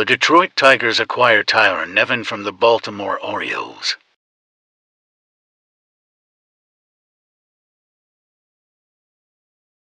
The Detroit Tigers acquire Tyron Nevin from the Baltimore Orioles.